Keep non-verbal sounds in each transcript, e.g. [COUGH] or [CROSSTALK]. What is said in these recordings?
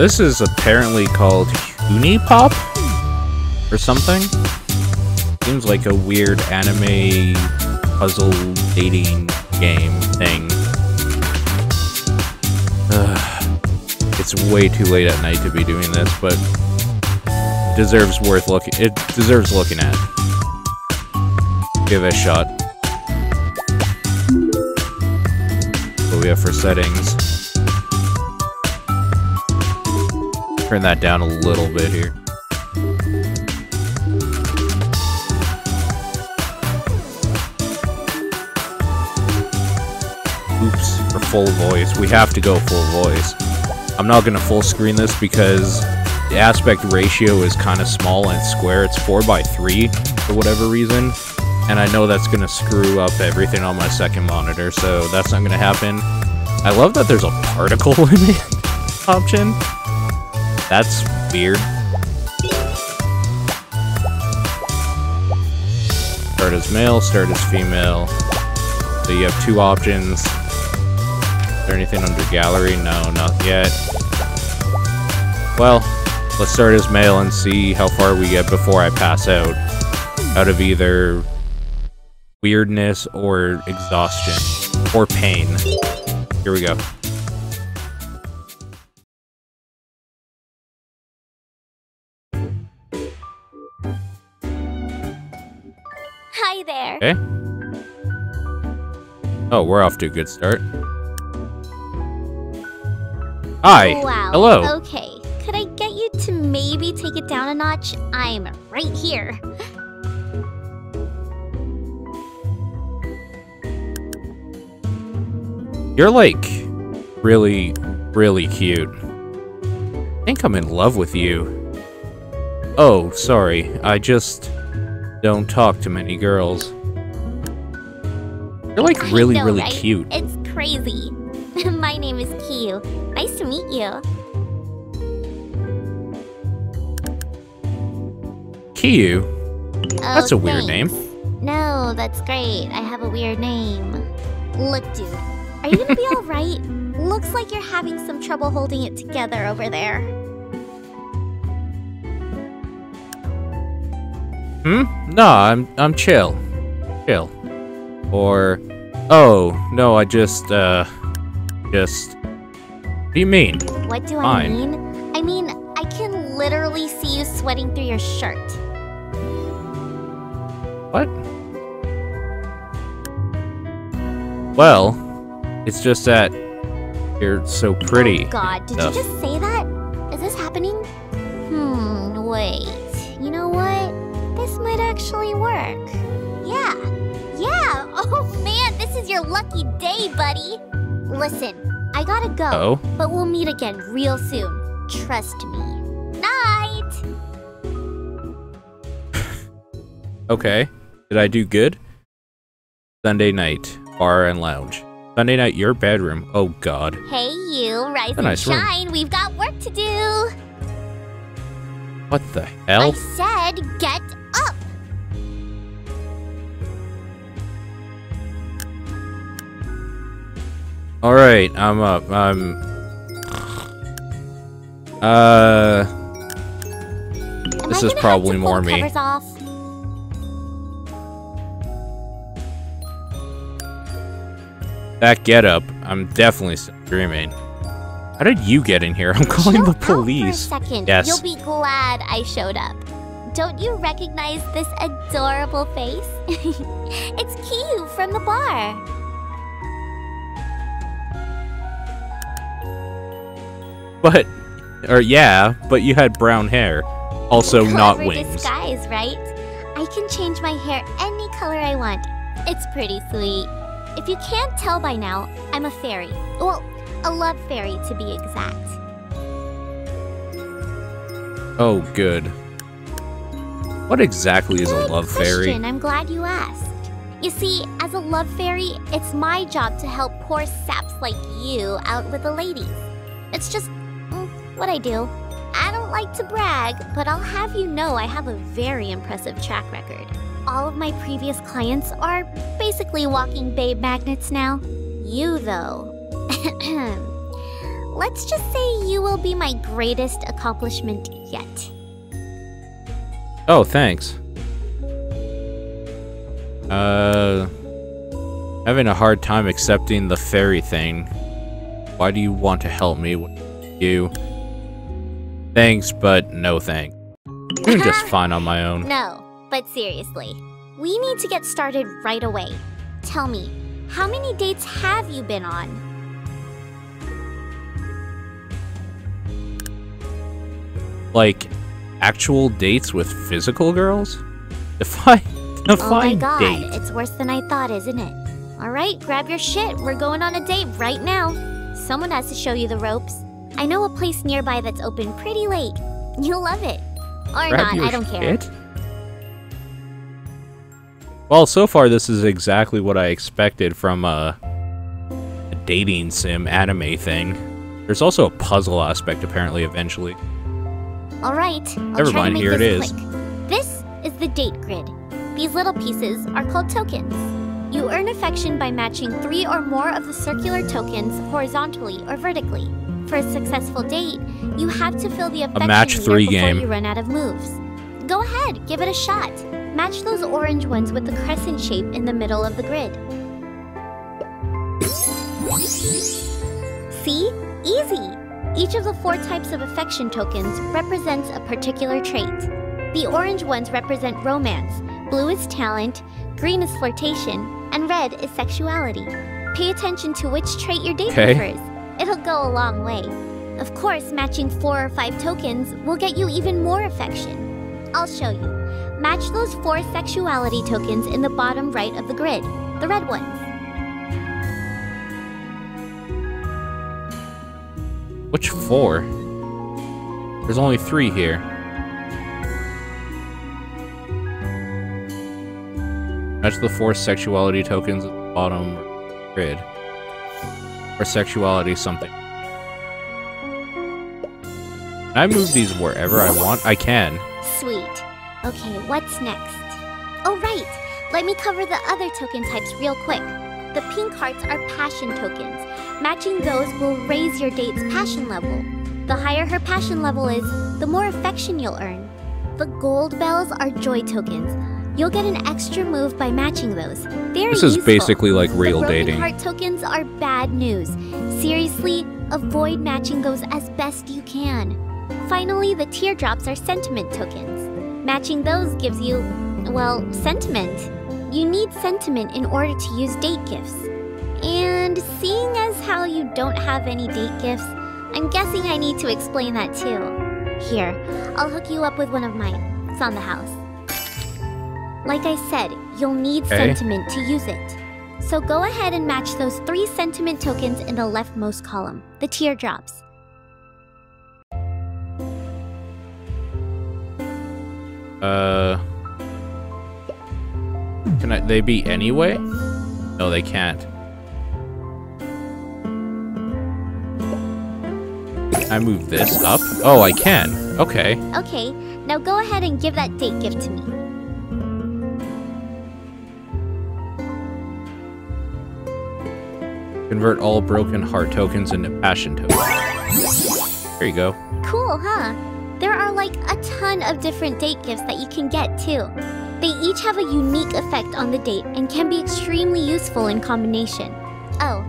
this is apparently called HuniePop? Or something? Seems like a weird anime puzzle dating game thing. Ugh. it's way too late at night to be doing this, but deserves worth looking. It deserves looking at. Give it a shot. What we have for settings? Turn that down a little bit here. Oops, for full voice. We have to go full voice. I'm not gonna full screen this because the aspect ratio is kind of small and square. It's 4 by 3 for whatever reason. And I know that's going to screw up everything on my second monitor, so that's not going to happen. I love that there's a particle [LAUGHS] limit option. That's weird. Start as male, start as female. So you have two options. Is there anything under gallery? No, not yet. Well, Let's start as male and see how far we get before I pass out. Out of either weirdness or exhaustion. Or pain. Here we go. Okay. Oh, we're off to a good start. Hi. Wow. Hello. Okay. Could I get you to maybe take it down a notch? I'm right here. You're like really, really cute. I think I'm in love with you. Oh, sorry. I just don't talk to many girls. You're like really, know, really right? cute. It's crazy. [LAUGHS] My name is Kyu. Nice to meet you. Kyu? Oh, That's a weird name. No, that's great. I have a weird name. Look, dude. Are you gonna be [LAUGHS] alright? Looks like you're having some trouble holding it together over there. Hmm? No, I'm I'm chill. Chill. Or oh, no, I just uh just What do you mean? What do Fine. I mean? I mean, I can literally see you sweating through your shirt. What? Well, it's just that you're so pretty. Oh god, did you just say that? Is this happening? Hmm, wait. You know what? This might actually work. Yeah. Yeah! [LAUGHS] Oh man, this is your lucky day, buddy! Listen, I gotta go, Oh? but we'll meet again real soon. Trust me. Night! [LAUGHS] Okay. Did I do good? Sunday night, bar and lounge. Sunday night, your bedroom. Oh god. Hey you, rise A and nice room. shine, we've got work to do! What the hell? I said get up! Alright, I'm up. I'm... Uh... This is probably more me. off? That get up, I'm definitely screaming. How did you get in here? [LAUGHS] I'm calling Chill the out for a police. second. Yes. You'll be glad I showed up. Don't you recognize this adorable face? [LAUGHS] it's Kyu from the bar. But, or yeah, but you had brown hair. Also not Clever wings. disguise, right? I can change my hair any color I want. It's pretty sweet. If you can't tell by now, I'm a fairy. Well, a love fairy to be exact. Oh, good. What exactly is a Good love fairy? question. I'm glad you asked. You see, as a love fairy, it's my job to help poor saps like you out with the ladies. It's just what I do. I don't like to brag, but I'll have you know I have a very impressive track record. All of my previous clients are basically walking babe magnets now. You, though. [CLEARS THROAT] let's just say you will be my greatest accomplishment yet. Oh, thanks. Uh, having a hard time accepting the fairy thing. Why do you want to help me? You. Thanks, but no thanks. I'm doing [LAUGHS] just fine on my own. No, but seriously, we need to get started right away. Tell me, how many dates have you been on? Like, actual dates with physical girls? Define, define [LAUGHS] oh my god, date. it's worse than I thought, isn't it? Alright, grab your shit. We're going on a date right now. Someone has to show you the ropes. I know a place nearby that's open pretty late. You'll love it. Or Grab not, I don't care. Well, so far this is exactly what I expected from a, a dating sim anime thing. There's also a puzzle aspect apparently eventually. Alright, I'll Never mind, here it is. quick. This is the date grid. These little pieces are called tokens. You earn affection by matching three or more of the circular tokens horizontally or vertically. For a successful date, you have to fill the affection match meter three before game. you run out of moves. Go ahead, give it a shot. Match those orange ones with the crescent shape in the middle of the grid. See? Easy! Each of the four types of affection tokens represents a particular trait. The orange ones represent romance, blue is talent, green is flirtation, and red is sexuality. Pay attention to which trait your date Okay. prefers. It'll go a long way. Of course, matching four or five tokens will get you even more affection. I'll show you. Match those four sexuality tokens in the bottom right of the grid, the red ones. Which four? There's only three here. Match the four sexuality tokens at the bottom grid. Or sexuality something. Can I move these wherever I want? I can. Sweet. Okay, what's next? Oh, right. Let me cover the other token types real quick. The pink hearts are passion tokens. Matching those will raise your date's passion level. The higher her passion level is, the more affection you'll earn. The gold bells are joy tokens. You'll get an extra move by matching those. Very This is useful. basically like real dating. heart tokens are bad news. Seriously, avoid matching those as best you can. Finally, the teardrops are sentiment tokens. Matching those gives you, well, sentiment. You need sentiment in order to use date gifts. And seeing as how you don't have any date gifts, I'm guessing I need to explain that too. Here, I'll hook you up with one of mine. It's on the house. Like I said, you'll need Okay. sentiment to use it. So go ahead and match those three sentiment tokens in the leftmost column, the teardrops. Uh. Can I, they be anyway? No, they can't. I move this up? Oh, I can. Okay. Okay, now go ahead and give that date gift to me. Convert all broken heart tokens into passion tokens. There you go. Cool, huh? There are like a ton of different date gifts that you can get too. They each have a unique effect on the date and can be extremely useful in combination. Oh,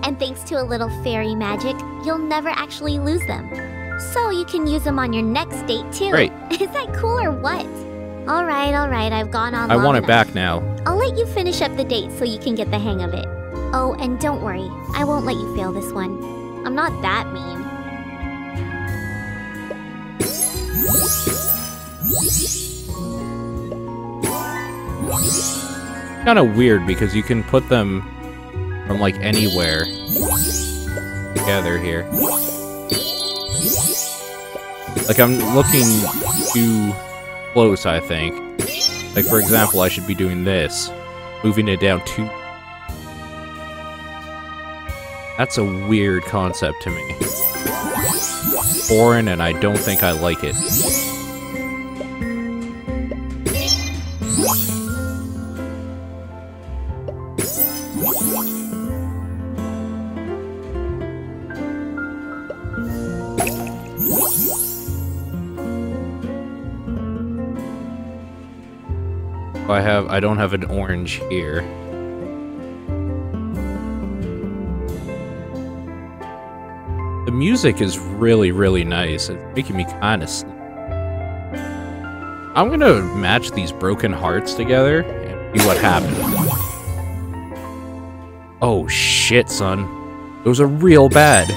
[LAUGHS] and thanks to a little fairy magic, you'll never actually lose them. So you can use them on your next date too. Great. [LAUGHS] Is that cool or what? Alright, alright, I've gone on I want it enough. back now. I'll let you finish up the date so you can get the hang of it. Oh, and don't worry, I won't let you fail this one. I'm not that mean. Kind of weird because you can put them from like anywhere together here. Like I'm looking too close, I think. Like for example, I should be doing this, moving it down two. That's a weird concept to me. Foreign, and I don't think I like it. I have I don't have an orange here. Music is really, really nice. It's making me kind of. I'm gonna match these broken hearts together and see what happens. Oh shit, son. Those are real bad.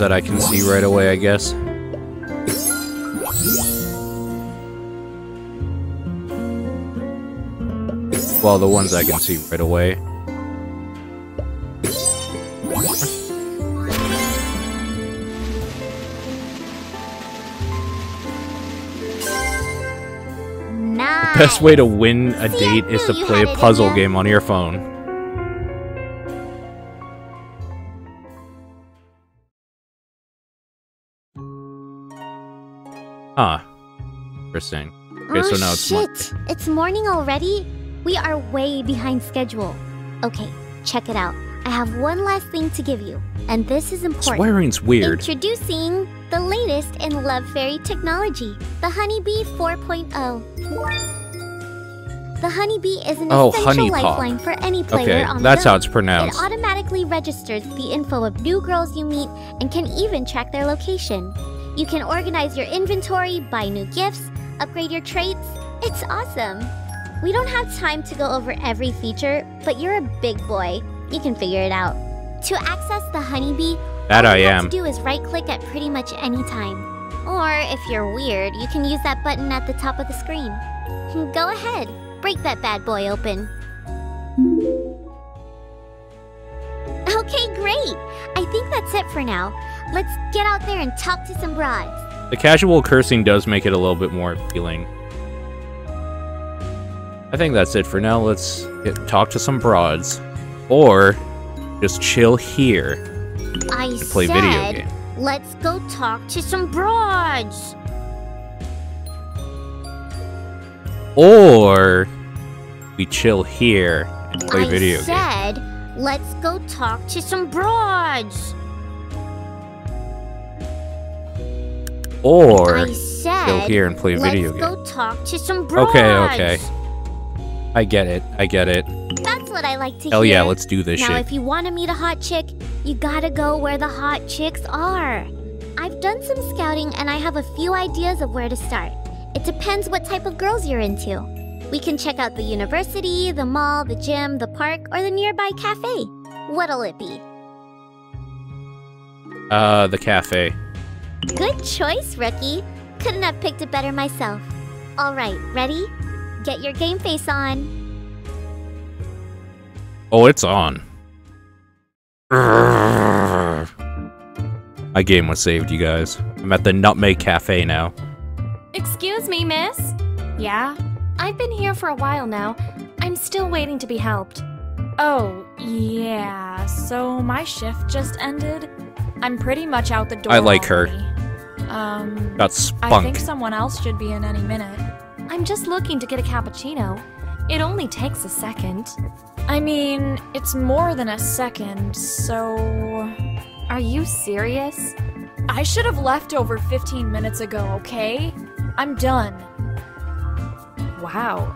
That I can see right away, I guess. Well, the ones I can see right away. Nice. Best way to win a date is to play a puzzle game on your phone. Interesting. Okay, oh, so oh, now it's shit. It's morning already? We are way behind schedule. Okay, check it out. I have one last thing to give you, and this is important. Swearing's weird. Introducing the latest in Love Fairy technology, the HunieBee 4.0. The HunieBee is an Oh, essential lifeline for any player Okay, on the that's how it's pronounced. It automatically registers the info of new girls you meet and can even track their location. You can organize your inventory, buy new gifts, upgrade your traits. It's awesome. We don't have time to go over every feature, but you're a big boy. You can figure it out. To access the HunieBee, That all I you have am. to do is right click at pretty much any time. Or if you're weird, you can use that button at the top of the screen. [LAUGHS] Go ahead, break that bad boy open. Okay, great. I think that's it for now. Let's get out there and talk to some broads. The casual cursing does make it a little bit more appealing. I think that's it for now. Let's get, talk to some broads. Or just chill here I and play said, video game. let's go talk to some broads. Or we chill here and play I video game. said, let's go talk to some broads. Or said, here and play a video let's game. go talk to some broads. Okay, okay. I get it. I get it. That's what I like to Hell hear. yeah, let's do this now, shit. if you want to meet a hot chick, you gotta go where the hot chicks are. I've done some scouting and I have a few ideas of where to start. It depends what type of girls you're into. We can check out the university, the mall, the gym, the park, or the nearby cafe. What'll it be? Uh, the cafe. Good choice, rookie. Couldn't have picked it better myself. All right, ready? Get your game face on. Oh, it's on. My game was saved, you guys. I'm at the Nutmeg Cafe now. Excuse me, miss? Yeah? I've been here for a while now. I'm still waiting to be helped. Oh, yeah. So my shift just ended. I'm pretty much out the door. I like her. already. Um, Got I think someone else should be in any minute. I'm just looking to get a cappuccino. It only takes a second. I mean, it's more than a second, so. Are you serious? I should have left over 15 minutes ago, okay? I'm done. Wow.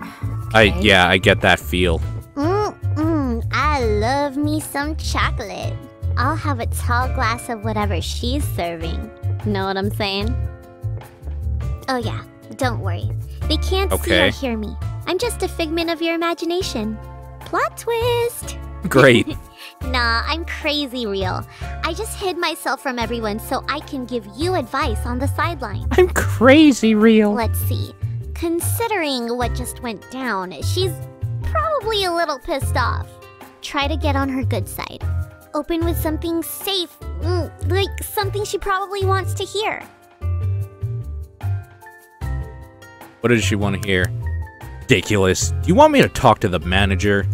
I yeah, I get that feel. Mmm, I love me some chocolate. I'll have a tall glass of whatever she's serving. Know what I'm saying? Oh, yeah, don't worry. They can't see Okay. or hear me. I'm just a figment of your imagination. Plot twist! Great. [LAUGHS] Nah, I'm crazy real. I just hid myself from everyone so I can give you advice on the sideline. I'm crazy real. Let's see. Considering what just went down, she's probably a little pissed off. Try to get on her good side. Open with something safe, mm, like something she probably wants to hear. What does she want to hear? Ridiculous. Do you want me to talk to the manager?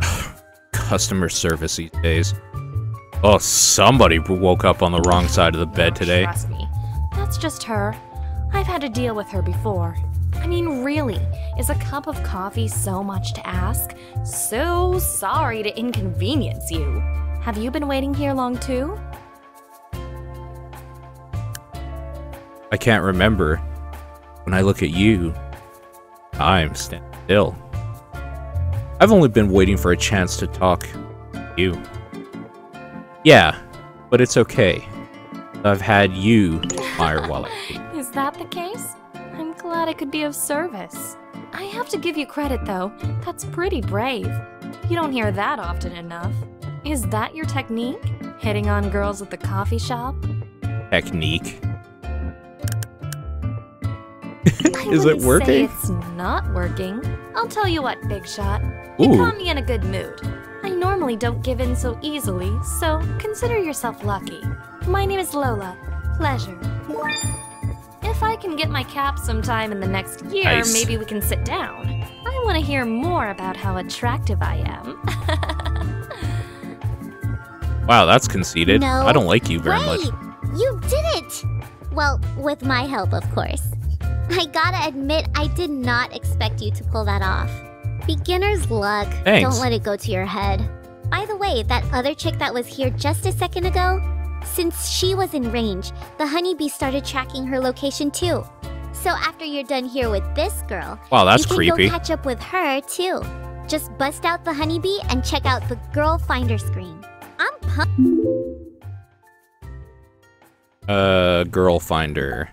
[SIGHS] Customer service these days. Oh, somebody woke up on the wrong side of the bed today. Trust me. That's just her. I've had to deal with her before. I mean, really, is a cup of coffee so much to ask? So sorry to inconvenience you. Have you been waiting here long too? I can't remember. When I look at you, I'm standing still. I've only been waiting for a chance to talk to you. Yeah, but it's okay. I've had you admire while I Is that the case? I'm glad I could be of service. I have to give you credit though, that's pretty brave. You don't hear that often enough. Is that your technique? Hitting on girls at the coffee shop? technique. [LAUGHS] Is it working? it's not working. I'll tell you what, Big Shot. You Ooh. caught me in a good mood. I normally don't give in so easily, so consider yourself lucky. My name is Lola. Pleasure. If I can get my cap sometime in the next year, Nice. maybe we can sit down. I want to hear more about how attractive I am. [LAUGHS] Wow, that's conceited. No I don't like you very Wait! much. You did it! Well, with my help, of course. I gotta admit, I did not expect you to pull that off. Beginner's luck. Thanks. Don't let it go to your head. By the way, that other chick that was here just a second ago, since she was in range, the HunieBee started tracking her location too. So after you're done here with this girl, Wow, that's you can creepy. go catch up with her too. Just bust out the HunieBee and check out the girl finder screen. I'm. Uh, girl finder.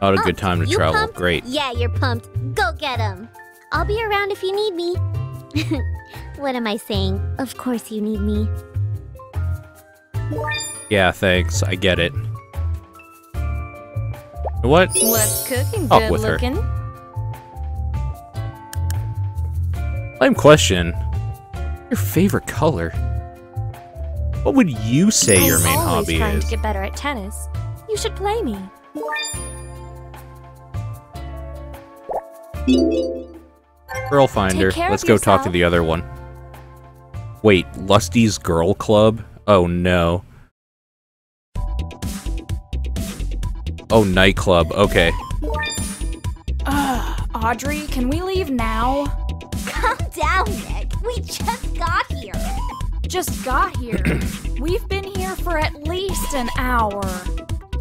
Not a good time to travel. pumped? Great. Yeah, you're pumped. Go get him. I'll be around if you need me. [LAUGHS] what am I saying? Of course you need me. Yeah, thanks. I get it. You What? What's cooking, Up good with her. Lame question. Your favorite color? What would you say your main hobby I'm main always hobby trying to get better at tennis. You should play me. Girl finder. Let's of go talk to the other one. Wait, Lusty's Girl Club? Oh no. Oh, nightclub. Okay. Ugh, Audrey, can we leave now? Calm down, Nick. We just got here. Just got here. [CLEARS THROAT] We've been here for at least an hour.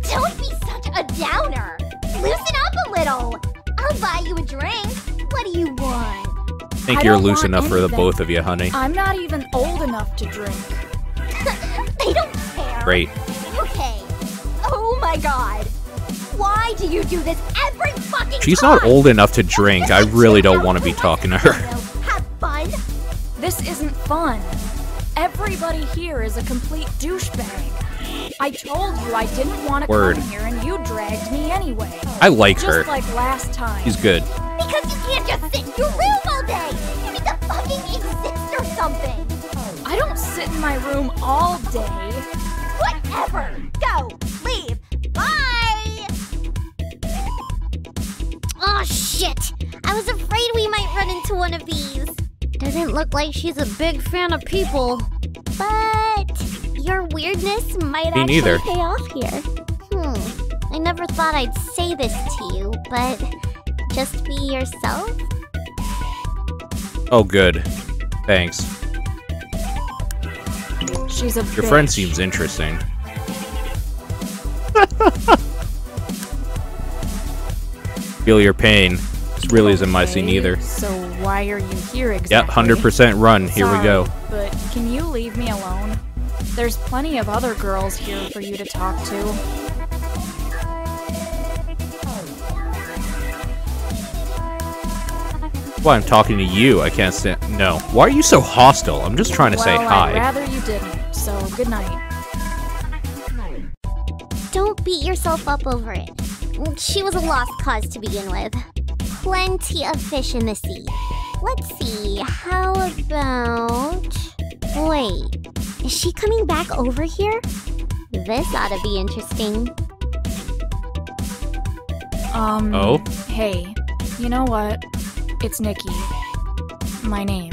Don't be such a downer. Loosen up a little. I'll buy you a drink. What do you want? I think I you're loose want enough for the both of you, honey. I'm not even old enough to drink. [LAUGHS] They don't care. Great. Okay. Oh my god. Why do you do this every fucking She's time? not old enough to drink. I really don't want to be talking to her. Have fun. This isn't fun. Everybody here is a complete douchebag. I told you I didn't want to Word. come here and you dragged me anyway. I like Just her. like last time. She's good. Because you can't just sit in your room all day. You need to fucking exist or something. I don't sit in my room all day. Whatever. Go. Leave. Bye. Oh shit. I was afraid we might run into one of these. Doesn't look like she's a big fan of people. But your weirdness might Me actually neither. pay off here. Hmm. I never thought I'd say this to you, but just be yourself? Oh, good. Thanks. She's a Your friend seems interesting. [LAUGHS] Feel your pain. This really isn't my scene either. So why are you here exactly? Yep, 100% run. Here we go. But can you leave me alone? There's plenty of other girls here for you to talk to. Why I'm talking to you, I can't stand. No. Why are you so hostile? I'm just trying to say well, hi. I'd rather you didn't. So good night. Don't beat yourself up over it. She was a lost cause to begin with. Plenty of fish in the sea. Let's see, how about. Wait, is she coming back over here? This ought to be interesting. Um. Oh? Hey, you know what? It's Nikki. My name.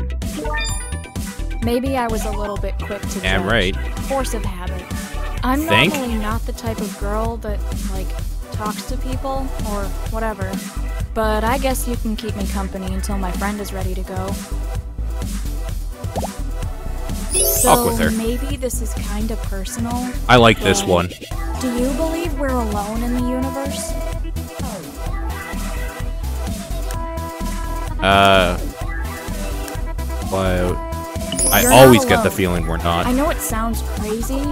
Maybe I was a little bit quick to Damn judge. right. force of habit. I'm Think? normally not the type of girl that, like, talks to people or whatever. But I guess you can keep me company until my friend is ready to go. So Talk with her. maybe this is kind of personal. I like this one. Do you believe we're alone in the universe? Uh. Well, I always get the feeling we're not. I know it sounds crazy,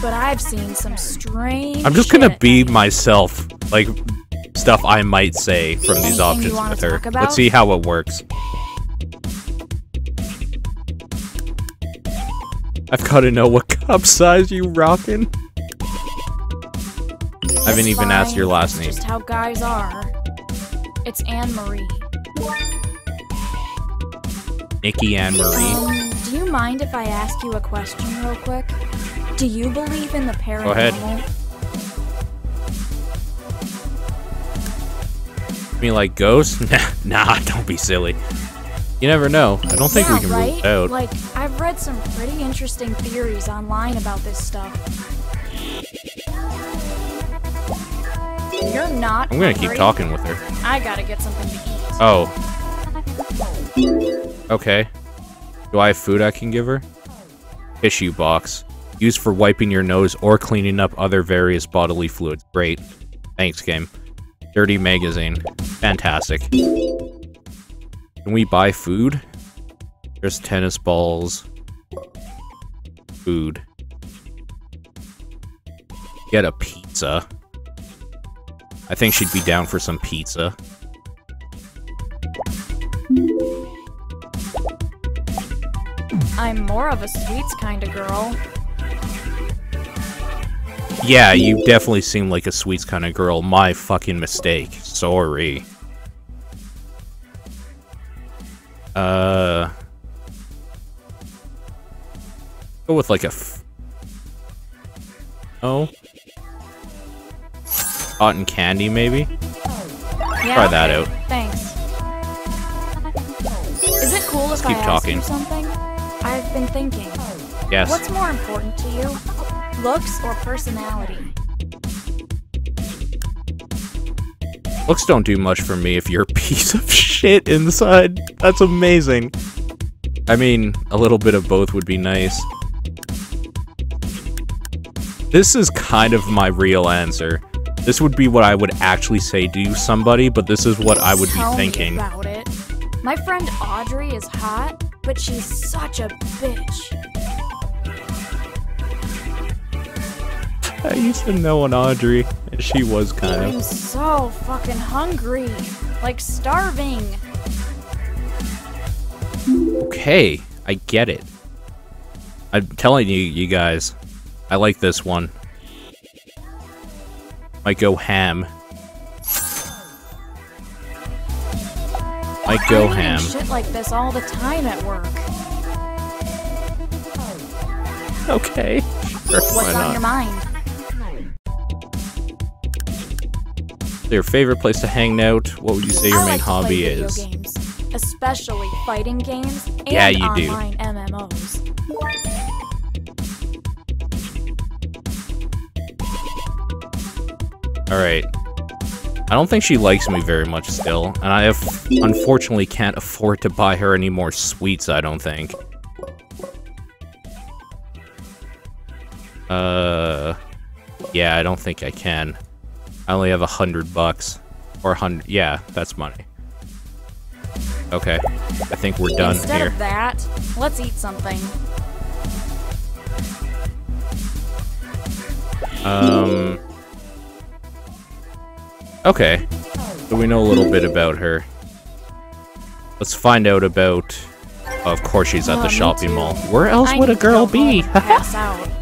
but I've seen some strange. I'm just gonna be myself, like stuff I might say from these Anything options with her. Let's see how it works. I've gotta know what cup size you rockin'. I haven't even asked your last name. Just how guys are. It's Ann Marie. Nikki Ann Marie. Um, do you mind if I ask you a question real quick? Do you believe in the paranormal? Go ahead. Me like ghosts? [LAUGHS] Nah, nah, don't be silly. You never know. I don't think yeah, we can right? rule it out. Like, I've read some pretty interesting theories online about this stuff. You're not. I'm gonna keep talking with her. I gotta get something to eat. Oh. Okay. Do I have food I can give her? Tissue box. Used for wiping your nose or cleaning up other various bodily fluids. Great. Thanks, game. Dirty magazine. Fantastic. Can we buy food? There's tennis balls. Food. Get a pizza. I think she'd be down for some pizza. I'm more of a sweets kind of girl. Yeah, you definitely seem like a sweets kind of girl. My fucking mistake. Sorry. Uh. Go with like a. F- oh. Cotton candy, maybe? Yeah, Try that okay, out. Thanks. Is it cool if keep I talking. something? I've been thinking. Yes. What's more important to you? Looks or personality? Looks don't do much for me if you're a [LAUGHS] piece of shit inside. That's amazing. I mean, a little bit of both would be nice. This is kind of my real answer. This would be what I would actually say to somebody, but this is what I would be thinking. about it. My friend Audrey is hot, but she's such a bitch. I used to know an Audrey, and she was kind of. I'm so fucking hungry. Like starving. Okay, I get it. I'm telling you, you guys, I like this one. Might go ham. Might go I'm ham. shit like this all the time at work. Okay. Sure, What's why on your mind? Your favorite place to hang out? What would you say your I main like hobby is? Games, especially fighting games and Yeah, you do. online MMOs. Alright. I don't think she likes me very much still, and I have, unfortunately can't afford to buy her any more sweets, I don't think. Uh, yeah, I don't think I can. I only have a hundred bucks. Or a hundred, yeah, that's money. Okay, I think we're done Instead here. of that, let's eat something. Um. Okay. So we know a little bit about her. Let's find out about. Of course, she's at the me shopping mall. Where else would a girl be? [LAUGHS]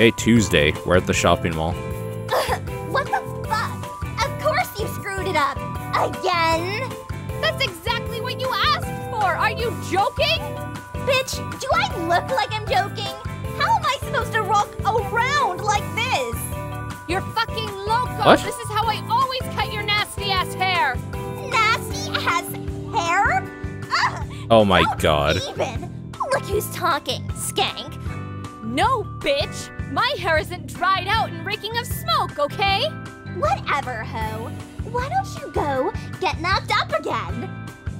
hey, Tuesday. We're at the shopping mall. [LAUGHS] What the fuck? Of course you screwed it up. Again? That's exactly what you asked for! Are you joking? Bitch, do I look like I'm joking? How am I supposed to rock around like this? You're fucking loco! What? This is how I always cut your nasty ass hair! Nasty-ass hair? Ugh, oh my god. Even. Look who's talking, skank. No, bitch! My hair isn't dried out and reeking of smoke, okay? Whatever, ho. Why don't you go get knocked up again?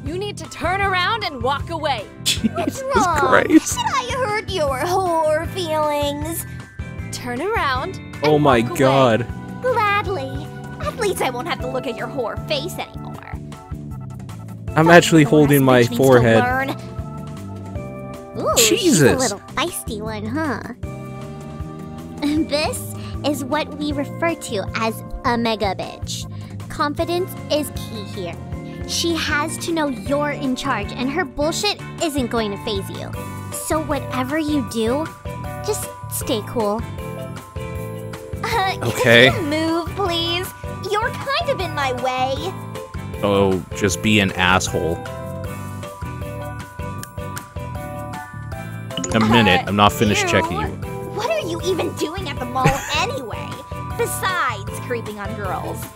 You need to turn around and walk away. [LAUGHS] Jesus wrong? Christ. Did I hurt your whore feelings? Turn around. and Oh my walk away. god. Gladly. At least I won't have to look at your whore face anymore. I'm actually holding my bitch needs to forehead. learn. Ooh, she's a little feisty one, huh? This is what we refer to as a mega bitch. Confidence is key here. She has to know you're in charge, and her bullshit isn't going to phase you. So whatever you do, just stay cool. Uh, Okay. Can you move, please? You're kind of in my way. Oh, just be an asshole. A minute. I'm not finished Ew. checking you. What are you even doing at the mall [LAUGHS] anyway? Besides creeping on girls. [LAUGHS]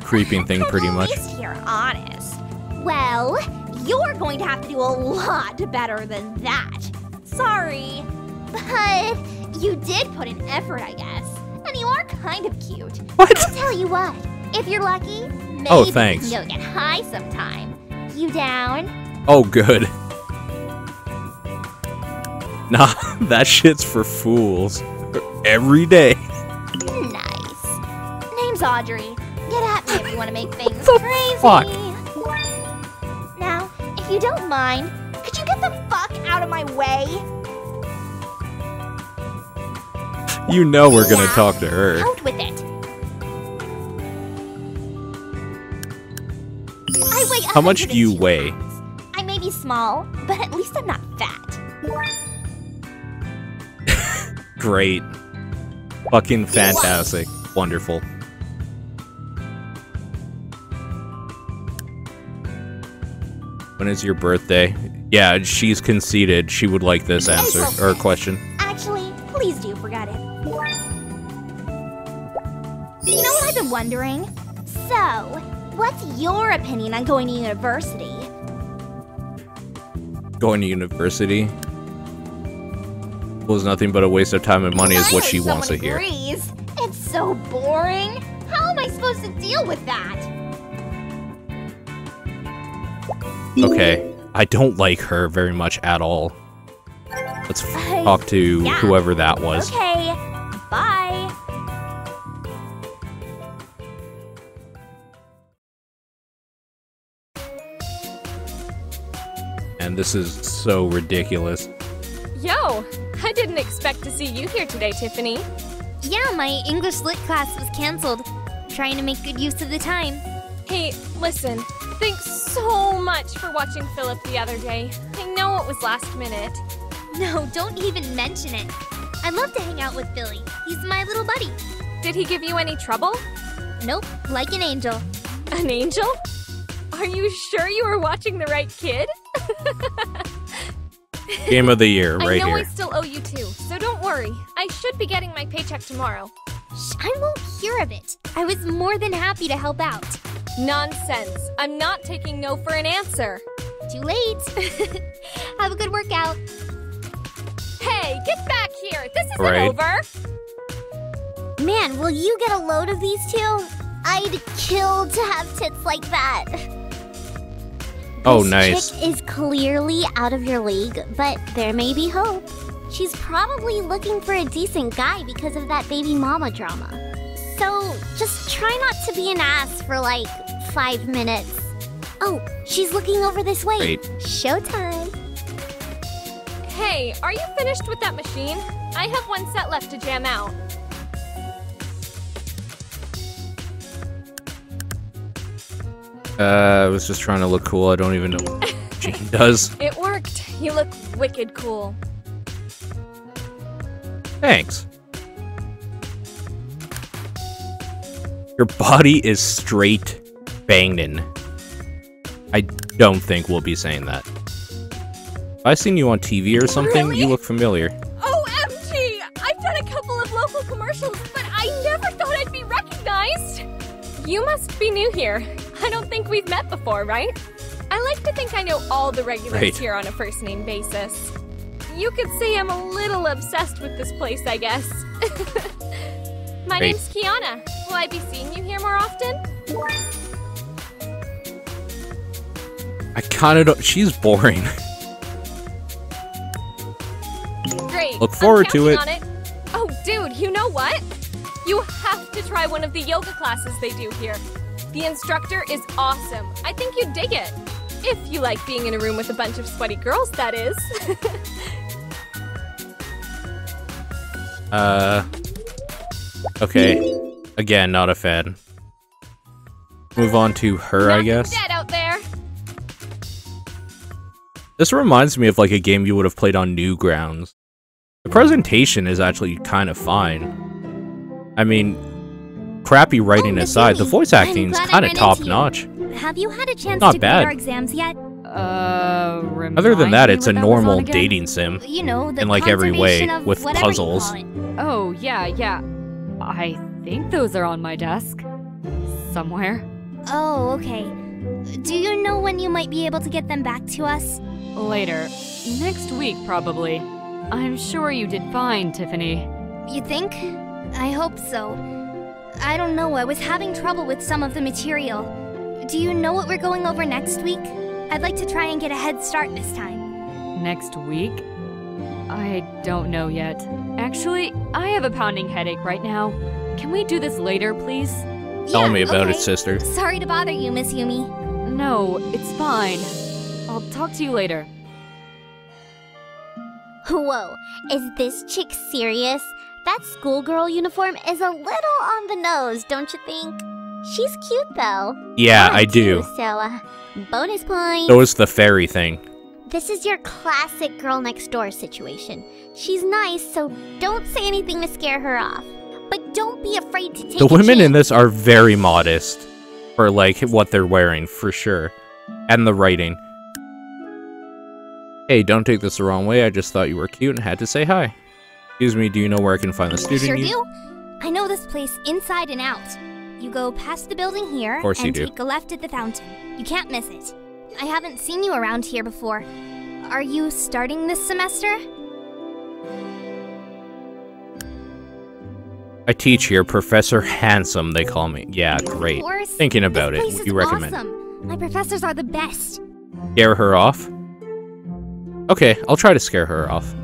Creeping thing, pretty much. At least you're honest. Well, you're going to have to do a lot better than that. Sorry. But you did put in effort, I guess. And you are kind of cute. What? I'll tell you what. If you're lucky, oh, maybe Oh, we thanks. can go get high sometime. You down? Oh, good. Nah, [LAUGHS] that shit's for fools. Every day. Nice. Name's Audrey. Get at me if you want to make things the crazy. fuck? Now, if you don't mind, could you get the fuck out of my way? You know we're gonna talk to her. Out with it. How much do you 102 weigh? I may be small, but at least I'm not fat. [LAUGHS] Great. Fucking fantastic. Wonderful. When is your birthday? Yeah, she's conceded she would like this answer or question. Actually, please do forget it. You know what I've been wondering? So, what's your opinion on going to university? Going to university was nothing but a waste of time and money, is what she wants to hear. agrees. It's so boring. How am I supposed to deal with that? Okay, I don't like her very much at all. Let's Uh, talk to yeah. whoever that was. Okay, And this is so ridiculous. Yo, I didn't expect to see you here today, Tiffany. Yeah, my English lit class was canceled. Trying to make good use of the time. Hey, listen, thanks so much for watching Philip the other day. I know it was last minute. No, don't even mention it. I'd love to hang out with Billy. He's my little buddy. Did he give you any trouble? Nope, like an angel. An angel? Are you sure you were watching the right kid? [LAUGHS] Game of the year, right? here. I know I still owe you two, so don't worry. I should be getting my paycheck tomorrow. Shh, I won't hear of it. I was more than happy to help out. Nonsense. I'm not taking no for an answer. Too late. [LAUGHS] Have a good workout. Hey, get back here. This isn't Right. over. Man, will you get a load of these two? I'd kill to have tits like that. [LAUGHS] Oh, this nice. chick is clearly out of your league, but there may be hope. She's probably looking for a decent guy because of that baby mama drama. So just try not to be an ass for like five minutes. Oh, she's looking over this way. Great. Showtime. Hey, are you finished with that machine? I have one set left to jam out. Uh, I was just trying to look cool. I don't even know what [LAUGHS] Jane does. It worked. You look wicked cool. Thanks. Your body is straight bangin'. I don't think we'll be saying that. If I seen you on TV or something, Really? you look familiar. OMG! I've done a couple of local commercials, but I never thought I'd be recognized! You must be new here. I don't think we've met before, right? I like to think I know all the regulars Right. here on a first name basis. You could say I'm a little obsessed with this place, I guess. [LAUGHS] My Great. name's Kyanna. Will I be seeing you here more often? I kind of don't. She's boring. [LAUGHS] Great. Look forward to on it. Oh, dude, you know what? You have to try one of the yoga classes they do here. The instructor is awesome. I think you'd dig it. If you like being in a room with a bunch of sweaty girls, that is. [LAUGHS] Uh. Okay. Again, not a fan. Move on to her, I guess. Dead out there. This reminds me of like a game you would have played on Newgrounds. The presentation is actually kind of fine. I mean, crappy writing Miss aside, the voice I'm acting is kind of top notch. Have you had a chance Not to bad. our exams yet? Uh, Other than that, it's a that was on normal dating sim. You know, the In, like, every way, with puzzles. Oh, yeah, yeah. I think those are on my desk. Somewhere. Oh, okay. Do you know when you might be able to get them back to us? Later. Next week, probably. I'm sure you did fine, Tiffany. You think? I hope so. I don't know, I was having trouble with some of the material. Do you know what we're going over next week? I'd like to try and get a head start this time. Next week? I don't know yet. Actually, I have a pounding headache right now. Can we do this later, please? Tell Yeah, me about it, sister. Sorry to bother you, Miss Yumi. No, it's fine. I'll talk to you later. Whoa, is this chick serious? That schoolgirl uniform is a little on the nose, don't you think? She's cute though. Yeah, I do. too, so, uh, bonus point. So is the fairy thing. This is your classic girl next door situation. She's nice, so don't say anything to scare her off. But don't be afraid to take The women in this are very modest for like what they're wearing, for sure. And the writing. Hey, don't take this the wrong way. I just thought you were cute and had to say hi. Excuse me, do you know where I can find the student? Sure you- do. I know this place inside and out. You go past the building here course you and do. take a left at the fountain. You can't miss it. I haven't seen you around here before. Are you starting this semester? I teach here, Professor Handsome, they call me. Yeah, great. Of course. Thinking about this it, place what is you recommend? Awesome. My professors are the best. Scare her off? Okay, I'll try to scare her off.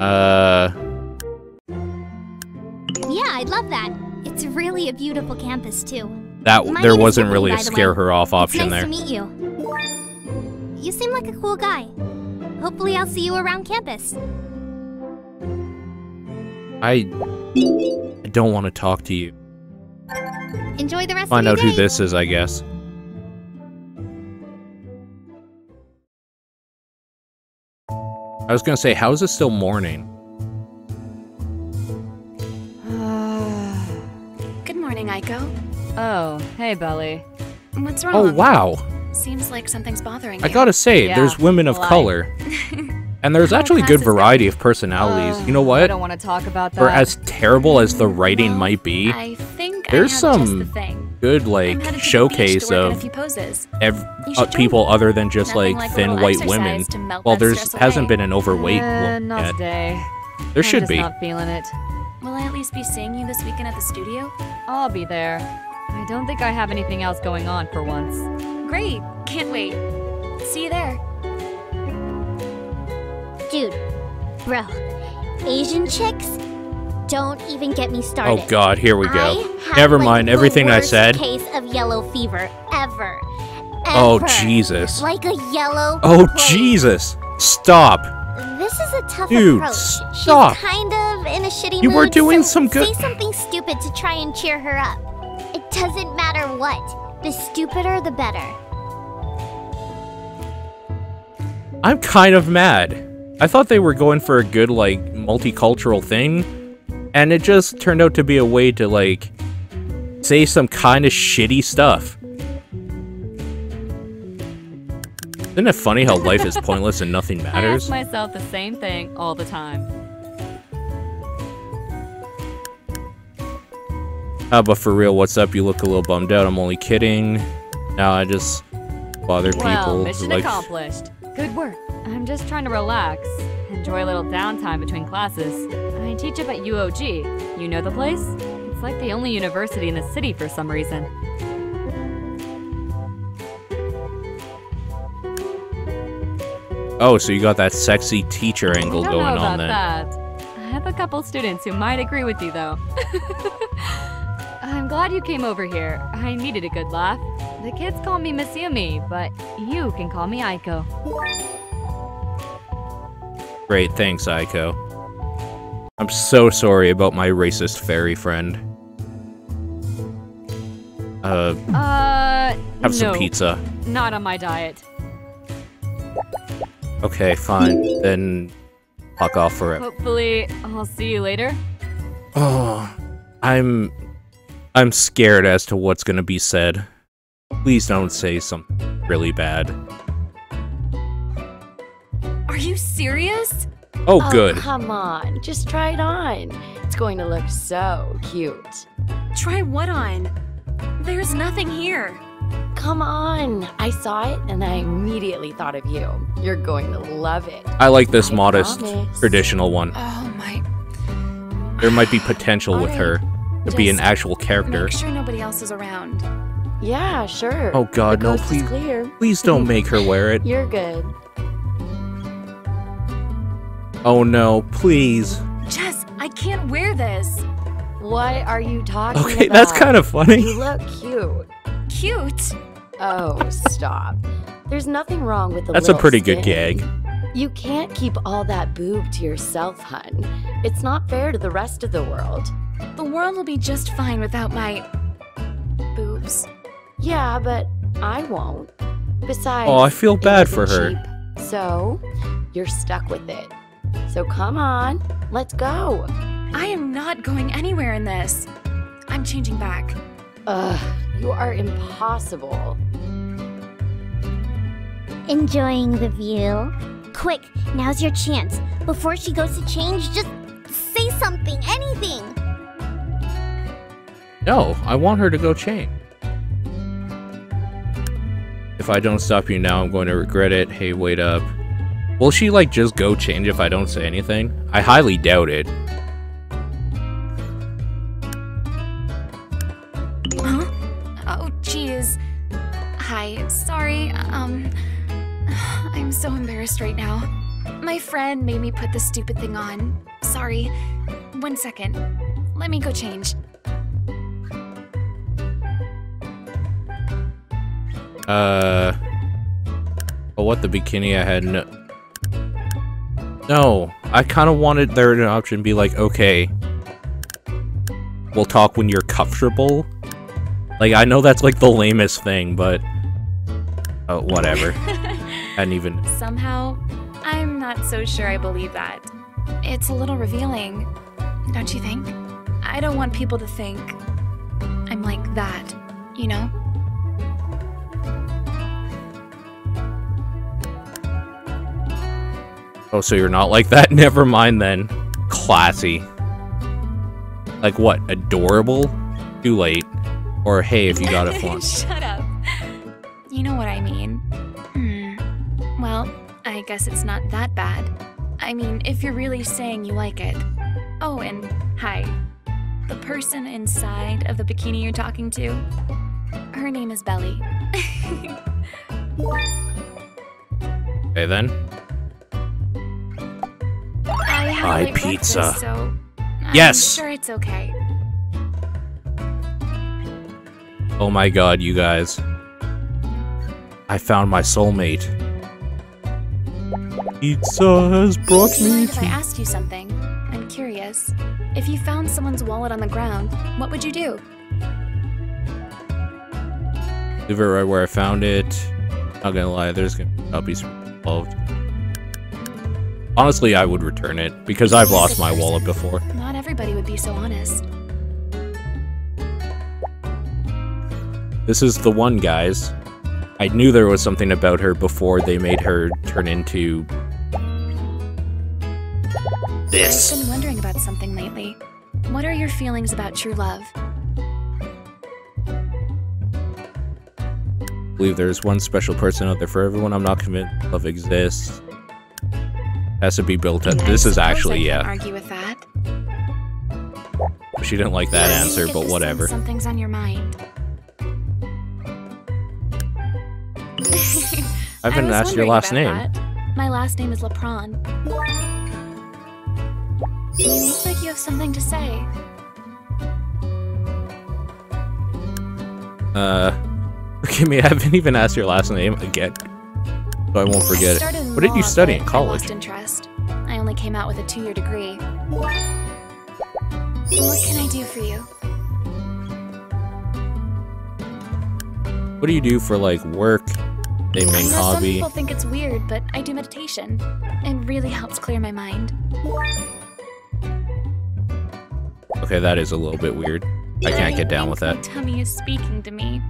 Uh, Yeah, I'd love that. It's really a beautiful campus too. that My there wasn't really a scare her off option nice there. to meet you. You seem like a cool guy. Hopefully, I'll see you around campus. I, I don't want to talk to you. Enjoy the rest Find of out your who this is, I guess. I was gonna say, how is it still morning? [SIGHS] Good morning, Aiko. oh, hey, Beli. What's wrong? Oh wow! Seems like something's bothering I you. gotta say, Yeah, there's women of like- color, [LAUGHS] and there's actually class good variety of personalities. Ugh, you know what? I don't want to talk about that. For as terrible as the writing Well, might be, I think there's I have some just the thing. Good like headed to the beach showcase to work on a of ev- uh, people me. other than just Nothing like like thin little white women. Well, there's hasn't away. been an overweight Uh, woman not yet. today. There I'm should just be. not feeling it. Will I at least be seeing you this weekend at the studio? I'll be there. I don't think I have anything else going on for once. Great. Can't wait. See you there. Dude, bro, Asian chicks? Don't even get me oh, started. Oh God, here we go. Never like, mind the everything I said. Case of yellow fever ever. Oh Jesus! Like a yellow. Oh plague. Jesus! Stop! This is a tough Dude, approach. stop. She's kind of in a shitty You mood. were doing so some good- Say something stupid to try and cheer her up. It doesn't matter what. The stupider, the better. I'm kind of mad. I thought they were going for a good like multicultural thing, and it just turned out to be a way to like say some kind of shitty stuff. Isn't it funny how life is pointless and nothing [LAUGHS] I ask matters? myself the same thing all the time. Uh, but for real, what's up? You look a little bummed out. I'm only kidding. Now I just bother Well, people. who mission like, accomplished. Good work. I'm just trying to relax. Enjoy a little downtime between classes. I teach up at UOG. You know the place? It's like the only university in the city for some reason. Oh, so you got that sexy teacher angle I don't going know about on then. that. I have a couple students who might agree with you, though. [LAUGHS] I'm glad you came over here. I needed a good laugh. The kids call me Miss Yumi, but you can call me Aiko. Great, thanks, Aiko. I'm so sorry about my racist fairy friend. Uh, Uh, have some pizza. Not on my diet. Okay, fine. Then fuck off for it. Hopefully, I'll see you later. Oh, I'm I'm scared as to what's gonna be said. Please don't say something really bad. Serious? Oh, oh, good. Come on, just try it on. It's going to look so cute. Try what on? There's nothing here. Come on. I saw it and I immediately thought of you. You're going to love it. I like this I modest, promise. traditional one. Oh my. There might be potential with her to be an actual character. Make sure nobody else is around. Yeah, sure. Oh god, the no, please, clear. please don't make her wear it. You're good. Oh no, please. Jess, I can't wear this. What are you talking about? Okay, that's kind of funny. You look cute. Cute. Oh, stop. There's nothing wrong with the That's a pretty good gag. You can't keep all that boob to yourself, hun. It's not fair to the rest of the world. The world will be just fine without my boobs. Yeah, but I won't. Besides, Oh, I feel bad for her. cheap. So, you're stuck with it. So come on, let's go. I am not going anywhere in this. I'm changing back. Ugh, you are impossible. Enjoying the view? Quick, now's your chance. Before she goes to change, just say something, anything. No, I want her to go change. If I don't stop you now, I'm going to regret it. Hey, wait up. Will she, like, just go change if I don't say anything? I highly doubt it. Huh? Oh, jeez. Hi, sorry. Um, I'm so embarrassed right now. My friend made me put this stupid thing on. Sorry. One second. Let me go change. Uh. But what the bikini I had no. No, I kind of wanted there an option be like, okay, we'll talk when you're comfortable. Like, I know that's like the lamest thing, but. Oh, whatever. [LAUGHS] Hadn't even. Somehow, I'm not so sure I believe that. It's a little revealing, don't you think? I don't want people to think I'm like that, you know? Oh, so you're not like that? [LAUGHS] Never mind then. Classy. Like what? Adorable? Too late. Or hey, if you got a flaunt. [LAUGHS] Shut up. You know what I mean. Hmm. Well, I guess it's not that bad. I mean, if you're really saying you like it. Oh, and hi. The person inside of the bikini you're talking to, her name is Beli. [LAUGHS] Okay then. I Buy pizza. so I'm Yes. sure it's okay. Oh my god, you guys. I found my soulmate. Pizza has brought me Mind if I to... asked you something? I'm curious. If you found someone's wallet on the ground, what would you do? Leave it right where I found it. Not gonna lie, there's gonna be involved. Honestly, I would return it, because I've lost my wallet before. Not everybody would be so honest. This is the one, guys. I knew there was something about her before they made her turn into... This. I've been wondering about something lately. What are your feelings about true love? I believe there's one special person out there for everyone. I'm not convinced love exists. Has to be built up. This is actually yeah. argue with that. She didn't like that answer, but whatever. Something's on your mind. [LAUGHS] I haven't was asked your last name. that. My last name is Lapran. You look like you have something to say. Uh, [LAUGHS] forgive me, I haven't even asked your last name again, so I won't forget I it. What did you study in college? Came out with a two-year degree. What can I do for you? What do you do for like work? A I main know some hobby? people think it's weird, but I do meditation. It really helps clear my mind. Okay, that is a little bit weird. I can't get down with that. tummy is speaking to me.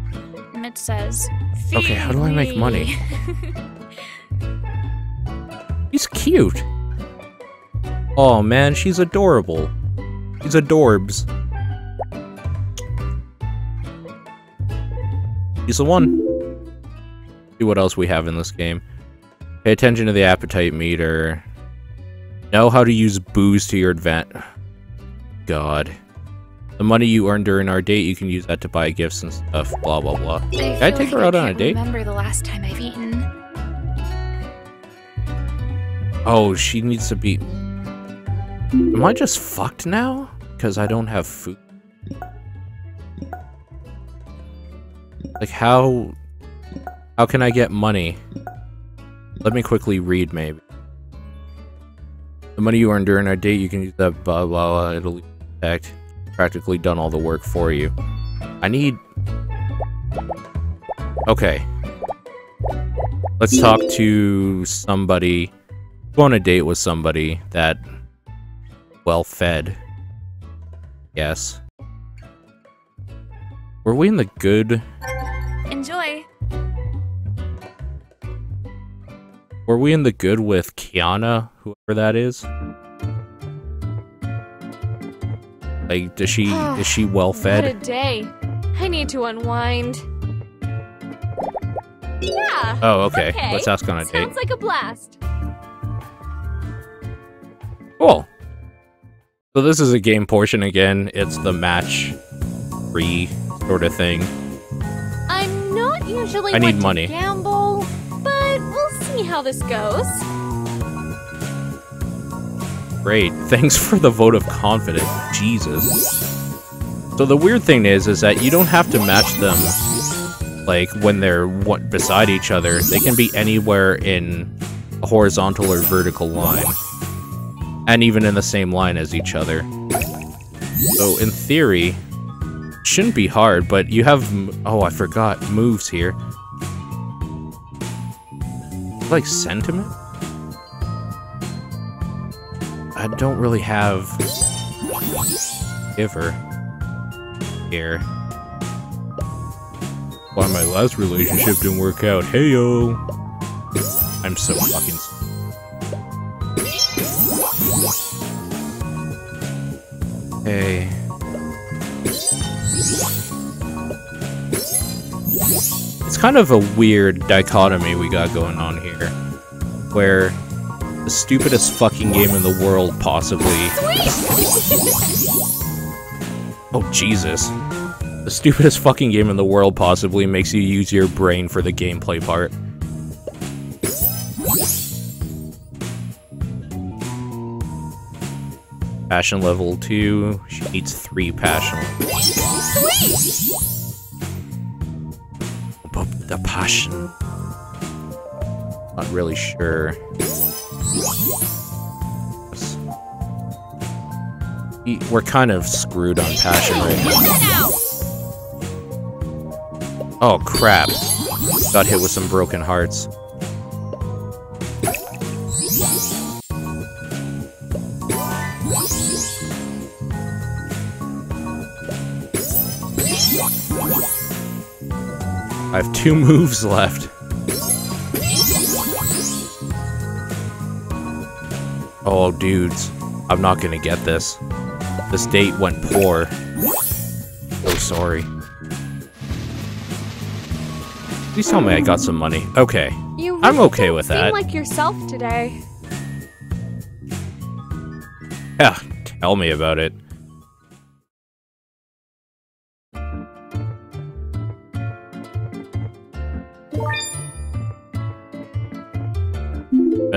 And It says, Okay, how do I make money?" [LAUGHS] He's cute. Oh man, she's adorable. She's adorbs. He's the one. See what else we have in this game. Pay attention to the appetite meter. Know how to use booze to your advantage. God. The money you earn during our date, you can use that to buy gifts and stuff. Blah blah blah. I Can I take her like out on a date? remember the last time I've eaten. Oh, she needs to be. Am I just fucked now? Because I don't have food. Like how? How can I get money? Let me quickly read, maybe. The money you earn during our date, you can use that. Blah blah. blah it'll act. Practically done all the work for you. I need. Okay. Let's talk to somebody go on a date with somebody that well fed. Yes. Were we in the good Enjoy. were we in the good with Kyanna, whoever that is? Like does she [SIGHS] is she well fed? What a day. I need to unwind. Yeah. Oh, okay. okay. Let's ask on a date. Sounds like a blast. Cool. So this is a game portion again. It's the match free sort of thing. I'm not usually I need money. gamble, but we'll see how this goes. Great. Thanks for the vote of confidence. Jesus. So the weird thing is, is that you don't have to match them, like, when they're one beside each other. They can be anywhere in a horizontal or vertical line. And even in the same line as each other. So, in theory, shouldn't be hard, but you have... Oh, I forgot. Moves here. Like, sentiment? I don't really have giver here. Why my last relationship didn't work out. Heyo. I'm so fucking. Hey. It's kind of a weird dichotomy we got going on here, where the stupidest fucking game in the world, possibly. [LAUGHS] oh, Jesus. The stupidest fucking game in the world possibly makes you use your brain for the gameplay part. Passion level 2. She needs 3 passion levels. But the passion. Not really sure. We- We're kind of screwed on passion right now. Oh crap. Got hit with some broken hearts. I have two [LAUGHS] moves left. Oh, dudes. I'm not gonna get this. This date went poor. So sorry. Please tell me I got some money. Okay. You I'm okay with seem that. like yourself today. Yeah, tell me about it.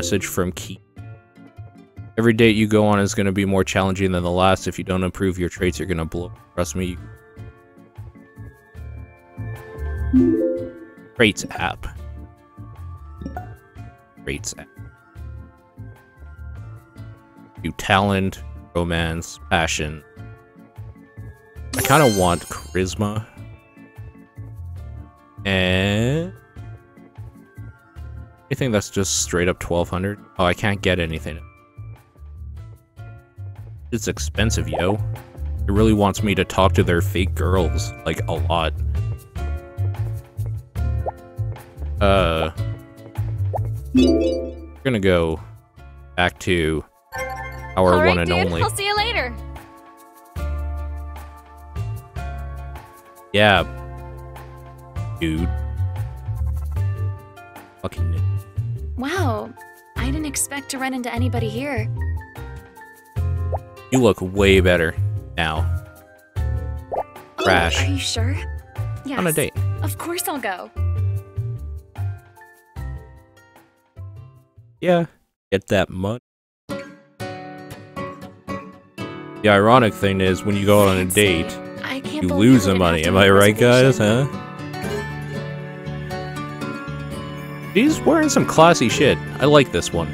Message from Key. Every date you go on is going to be more challenging than the last. If you don't improve your traits, you're going to blow. Trust me. Traits app. Traits app. Do talent, romance, passion. I kind of want charisma. And anything that's just straight up 1200. Oh, I can't get anything. It's expensive, yo. It really wants me to talk to their fake girls, like, a lot. Uh... We're gonna go back to our right, one and dude. only. I'll see you later. Yeah. Dude. Fucking Wow, I didn't expect to run into anybody here. You look way better now. Oh, Crash. Oh, are you sure? Yes. On a date. Of course I'll go. Yeah. Get that money. The ironic thing is, when you go out on a date, you lose the money. Am I right, guys? Huh? He's wearing some classy shit. I like this one.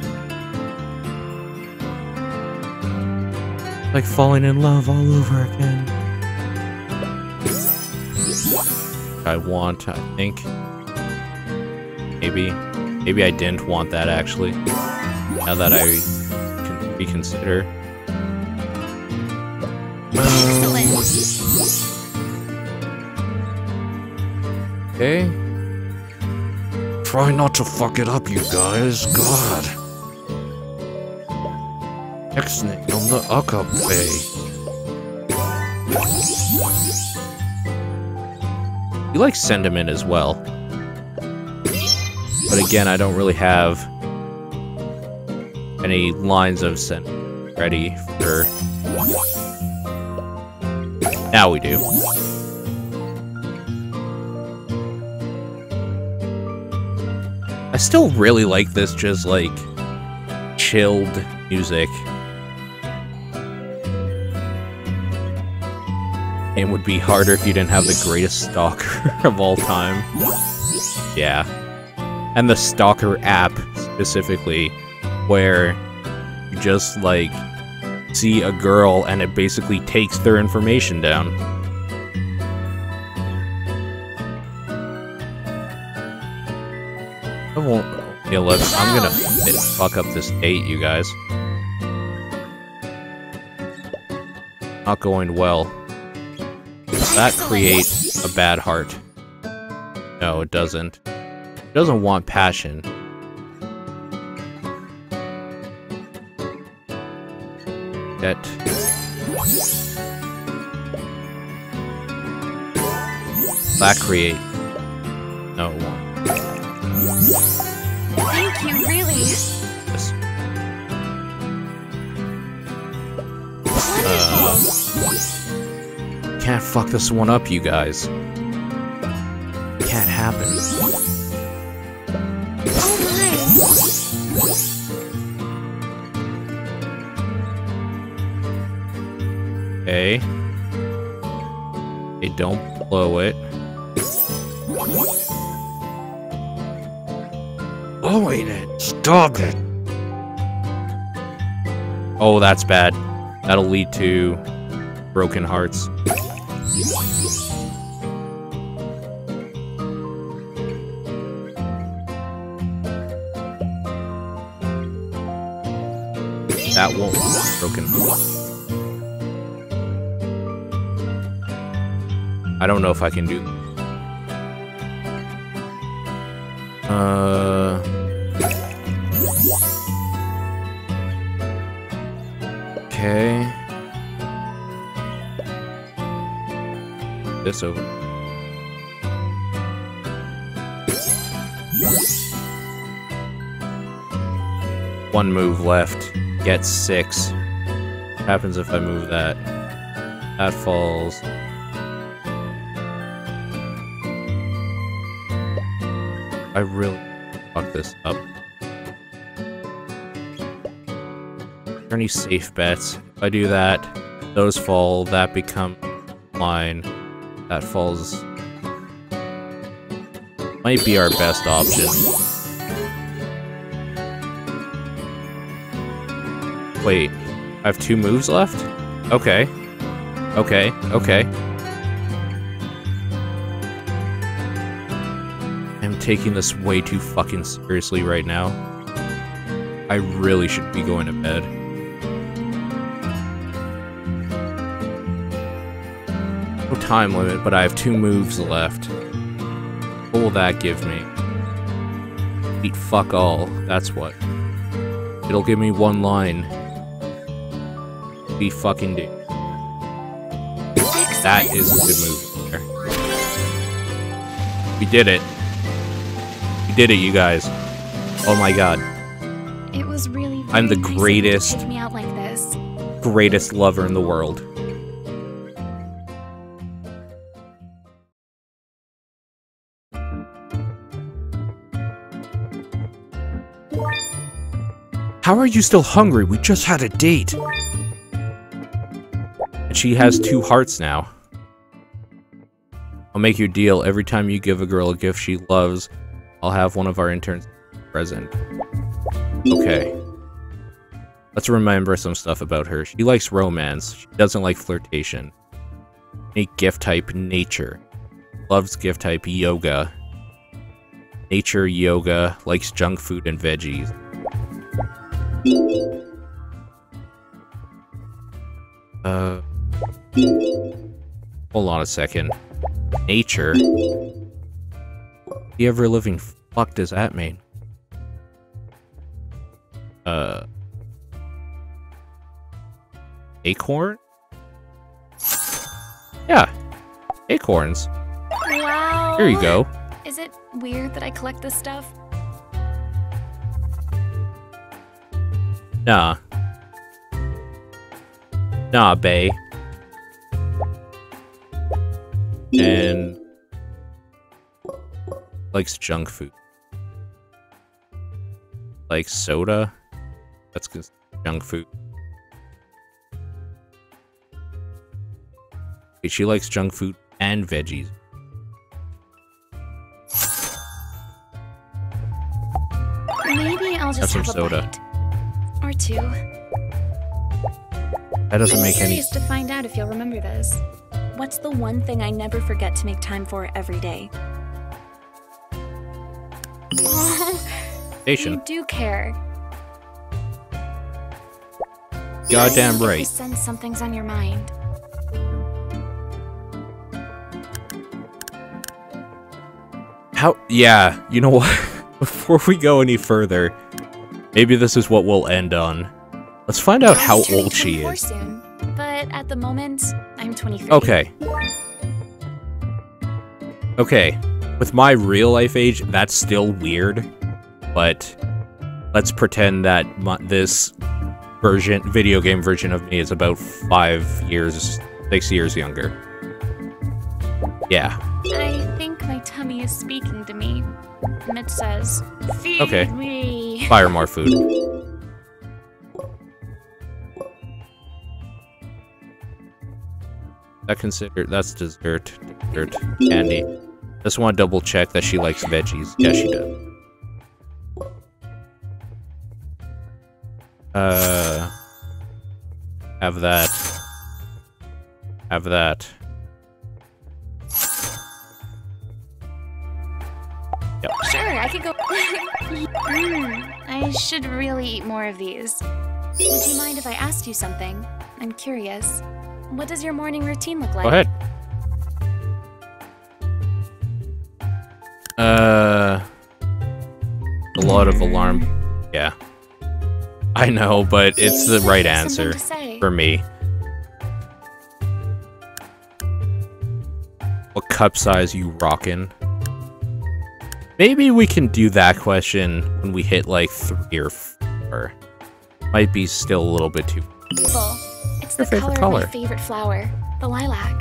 Like falling in love all over again. I want, I think. Maybe. Maybe I didn't want that actually. Now that I can reconsider. Excellent. Okay. Try not to fuck it up, you guys. God. Excellent on the Uckup Bay. You like sentiment as well. But again, I don't really have any lines of sentiment ready for. Now we do. I still really like this just like chilled music. It would be harder if you didn't have the greatest stalker [LAUGHS] of all time. Yeah. And the stalker app specifically, where you just like see a girl and it basically takes their information down. Yeah, look, I'm gonna fuck up this date, you guys. Not going well. That create a bad heart. No, it doesn't. It doesn't want passion. That. That create. Can't fuck this one up, you guys. It Can't happen. Oh my. Okay. Hey, don't blow it. Oh, Blowing it! Stop it! Oh, that's bad. That'll lead to broken hearts. Hearts. I don't know if I can do. Uh. Okay. This over. One move left. Get six. Happens if I move that? That falls. I really fuck this up. Are any safe bets? If I do that, those fall, that become line. That falls. Might be our best option. Wait, I have two moves left? Okay. Okay, okay. I'm taking this way too fucking seriously right now. I really should be going to bed. No time limit, but I have two moves left. What will that give me? Eat fuck all, that's what. It'll give me one line. Be fucking do. That is a good move there. We did it. We did it, you guys. Oh my god. It was really. I'm the very nice of you to greatest- Take me out like this. Greatest lover in the world. How are you still hungry? We just had a date. She has two hearts now. I'll make you a deal. Every time you give a girl a gift she loves, I'll have one of our interns present. Okay. Let's remember some stuff about her. She likes romance. She doesn't like flirtation. Any gift type, nature. Loves gift type, yoga. Nature, yoga. Likes junk food and veggies. Uh. Hold on a second. Nature? The ever living fuck does that mean? Uh. Acorn? Yeah. Acorns. Wow. Here you go. Is it weird that I collect this stuff? Nah. Nah, Bay. And likes junk food. Like soda. That's junk food. She likes junk food and veggies. Maybe I'll just some have, a soda. Or two. That doesn't I'm make any curious to find out if you'll remember this. What's the one thing I never forget to make time for every day? [LAUGHS] station. You do care. Goddamn right. sense something's on your mind. How? Yeah, you know what? [LAUGHS] Before we go any further, maybe this is what we'll end on. Let's find out how old she is. Soon, but at the moment, I'm 23. Okay. Okay. With my real life age, that's still weird, but let's pretend that my, this version, video game version of me, is about five years, six years younger. Yeah. I think my tummy is speaking to me. And it says, Feed Okay. me. Fire more food. [LAUGHS] That considered that's dessert, dessert candy. Just want to double check that she likes veggies. Yeah, she does. Uh, have that. Have that. Sure, I could go. [LAUGHS] Mm, I should really eat more of these. Would you mind if I asked you something? I'm curious. What does your morning routine look like? Go ahead. Uh, a lot of alarm. Yeah, I know, but it's the right answer Something to say. for me. What cup size you rockin'? Maybe we can do that question when we hit like three or four. Might be still a little bit too. Full. It's Your the favorite color, color? of my favorite flower, the lilac.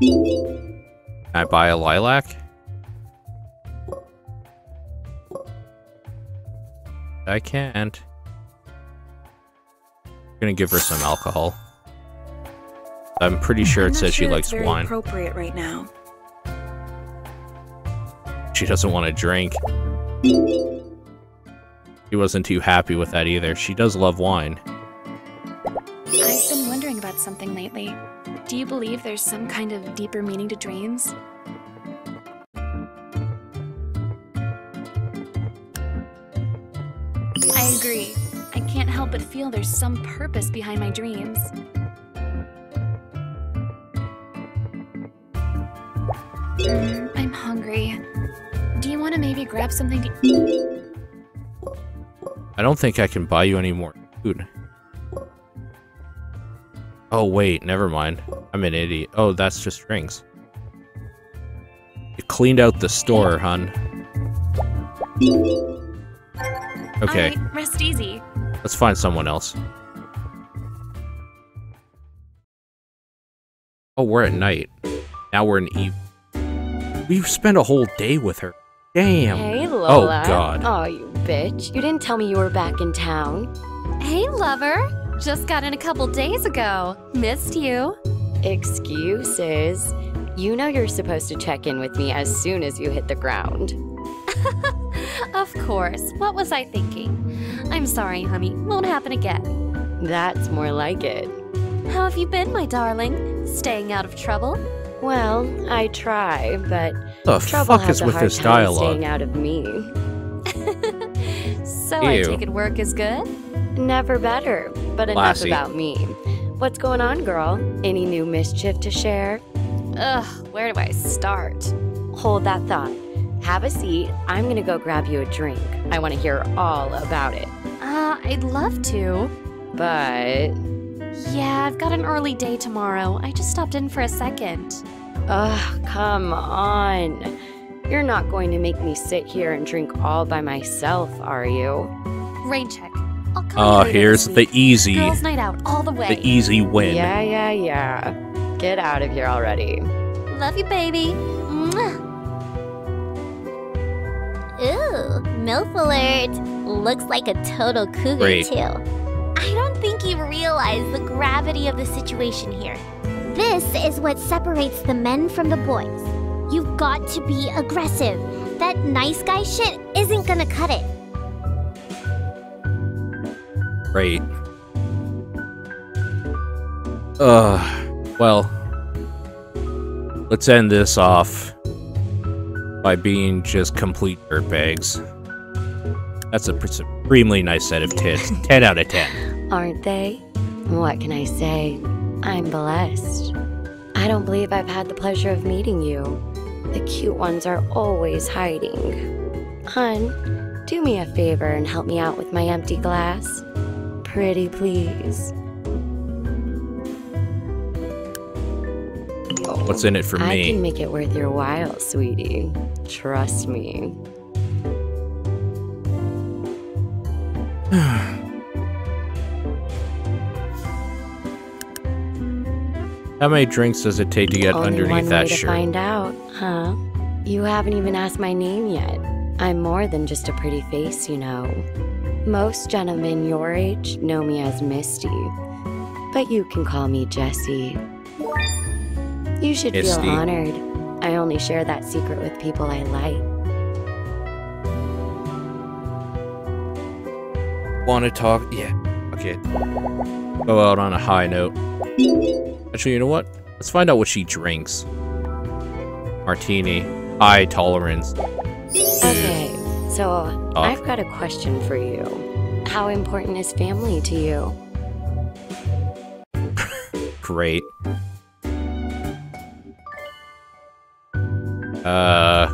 Can I buy a lilac? I can't. gonna give her some alcohol. I'm pretty sure I'm it not says she sure likes it's very wine. appropriate right now. She doesn't want to drink. She wasn't too happy with that either. She does love wine. About something lately. Do you believe there's some kind of deeper meaning to dreams? I agree. I can't help but feel there's some purpose behind my dreams. I'm hungry. Do you want to maybe grab something to eat? I don't think I can buy you any more food. Oh, wait, never mind. I'm an idiot. Oh, that's just drinks. You cleaned out the store, hun. Okay, Alright, rest easy. let's find someone else. Oh, we're at night. Now we're in eve. We've spent a whole day with her. Damn. Hey, oh, Lola. God. Oh, you bitch. You didn't tell me you were back in town. Hey, lover. Just got in a couple days ago. Missed you. Excuses. You know you're supposed to check in with me as soon as you hit the ground. [LAUGHS] Of course. What was I thinking? I'm sorry, honey. Won't happen again. That's more like it. How have you been, my darling? Staying out of trouble? Well, I try, but The trouble fuck has is a with hard this time dialogue? staying out of me. [LAUGHS] So I take it work is good? Never better. But enough about me. What's going on, girl? Any new mischief to share? Ugh, where do I start? Hold that thought. Have a seat. I'm gonna go grab you a drink. I want to hear all about it. Uh, I'd love to. But, Yeah, I've got an early day tomorrow. I just stopped in for a second. ugh, come on. You're not going to make me sit here and drink all by myself, are you? Rain check. Ah, I'll Oh, you here's the easy, Girls' night out all the way. the easy win. Yeah, yeah, yeah. Get out of here already. Love you, baby. Mwah. Ooh, MILF alert. Looks like a total cougar, Great. too. I don't think you realize the gravity of the situation here. This is what separates the men from the boys. You've got to be aggressive. That nice guy shit isn't gonna cut it. Great. Ugh. Well, let's end this off by being just complete dirtbags. That's a supremely nice set of tits. [LAUGHS] 10 out of 10. Aren't they? What can I say? I'm blessed. I don't believe I've had the pleasure of meeting you. The cute ones are always hiding. Hun, do me a favor and help me out with my empty glass. Pretty please. What's in it for I can make it worth your while, sweetie. Trust me. [SIGHS] How many drinks does it take to get Only underneath one that way to shirt? find out, huh? You haven't even asked my name yet. I'm more than just a pretty face, you know. Most gentlemen your age know me as Misty, but you can call me Jessie. You should Misty. feel honored. I only share that secret with people I like. Want to talk? Yeah. Okay. Go out on a high note. Actually, you know what? Let's find out what she drinks. Martini. High tolerance. Okay, so Oh. I've got a question for you. How important is family to you? [LAUGHS] Great. Uh,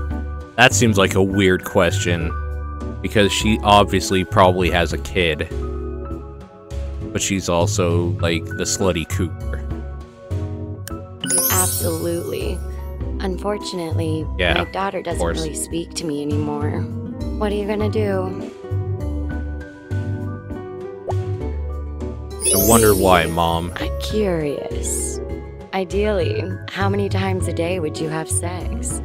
that seems like a weird question. Because she obviously probably has a kid. But she's also, like, the slutty cougar. Absolutely. Unfortunately, Yeah, my daughter doesn't really speak to me anymore. What are you gonna do? I wonder why, Mom. I'm curious. Ideally, how many times a day would you have sex?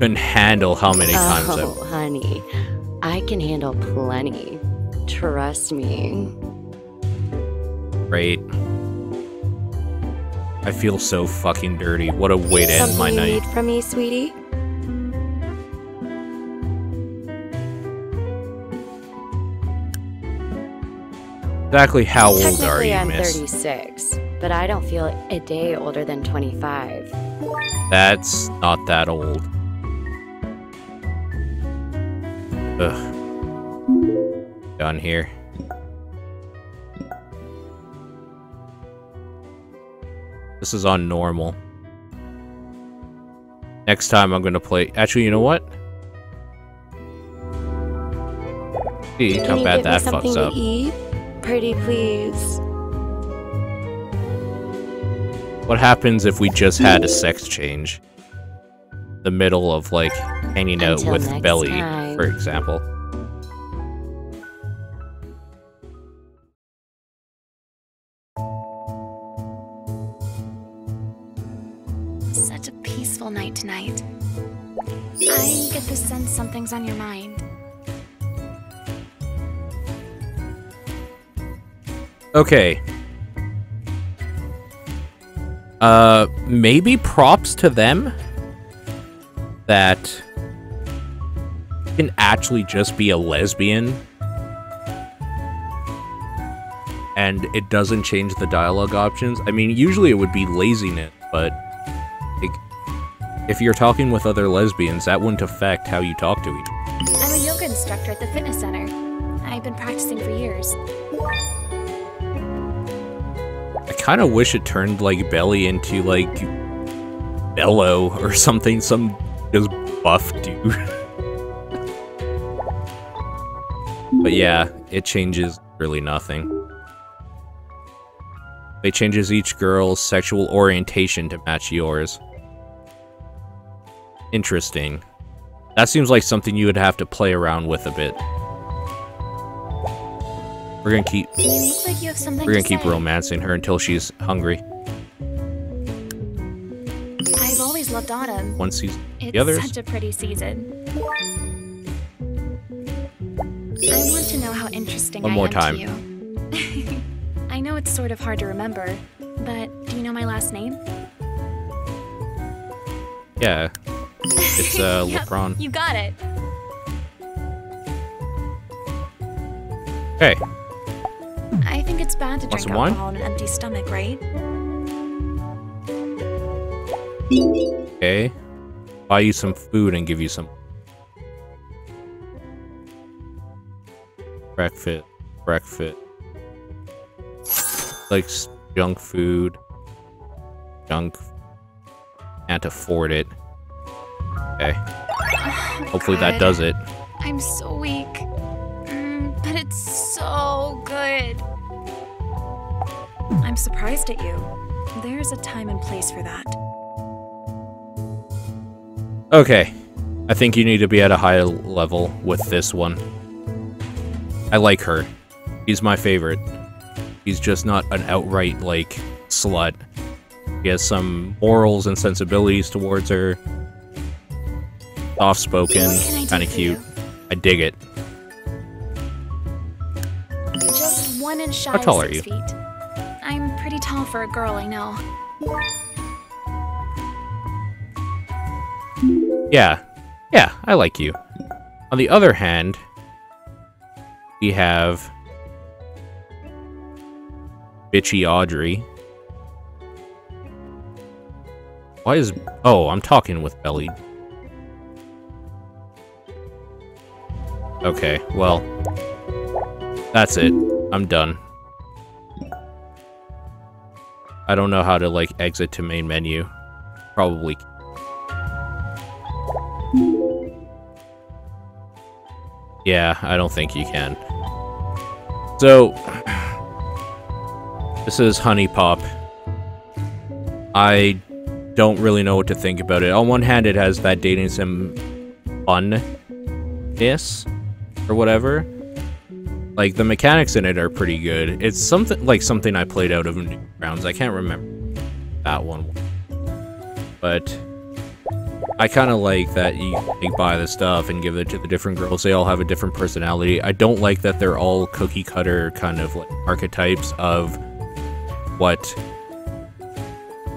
Couldn't handle how many oh, times oh, honey, I can handle plenty. Trust me. Great. I feel so fucking dirty. What a way to end Something my you night. need from me, sweetie? Exactly how old are you, I'm miss? 36, but I don't feel a day older than 25. That's not that old. Ugh. Done here. This is on normal. Next time I'm gonna play. Actually, you know what? See Can how bad that fucks up. eat? Pretty please. What happens if we just had a sex change? The middle of like hanging out Until with Beli, time. for example. Okay. Uh, maybe props to them that can actually just be a lesbian and it doesn't change the dialogue options. I mean, usually it would be laziness, but like, if you're talking with other lesbians, that wouldn't affect how you talk to each other. I'm a yoga instructor at the fitness center. I've been practicing for years. I kind of wish it turned like Beli into like Bello or something, some just buff dude. [LAUGHS] but yeah, it changes really nothing. It changes each girl's sexual orientation to match yours. Interesting. That seems like something you would have to play around with a bit. We're gonna keep like you have something we're gonna to keep say. romancing her until she's hungry. I've always loved autumn. One season. It's The others? such a pretty season. I want to know how interesting One I more am time. to you. [LAUGHS] I know it's sort of hard to remember, but do you know my last name? Yeah. It's uh [LAUGHS] Yep, Lapran. You got it. Hey, it's bad to Want drink some wine? alcohol on an empty stomach, right? okay. Buy you some food and give you some breakfast. Breakfast. Like junk food. Junk. Can't afford it. Okay. Hopefully that does it. I'm so weak. Mm, but it's so good. Surprised at you. There's a time and place for that. Okay. I think you need to be at a higher level with this one. I like her. He's my favorite. He's just not an outright, like, slut. He has some morals and sensibilities towards her. Soft spoken, What can I do kind of cute. you? I dig it. Just one inch shy How tall are you? feet. For a girl, I know. Yeah. Yeah, I like you. On the other hand, we have bitchy Audrey. Why is Oh, I'm talking with Beli. Okay, well, that's it. I'm done. I don't know how to like exit to main menu. Probably Yeah, I don't think you can. So, [SIGHS] this is HuniePop. I don't really know what to think about it. On one hand, it has that dating sim funness or whatever. Like the mechanics in it are pretty good. It's something like something I played out of Newgrounds. I can't remember that one, but I kind of like that you, you buy the stuff and give it to the different girls. They all have a different personality. I don't like that they're all cookie cutter kind of like archetypes of what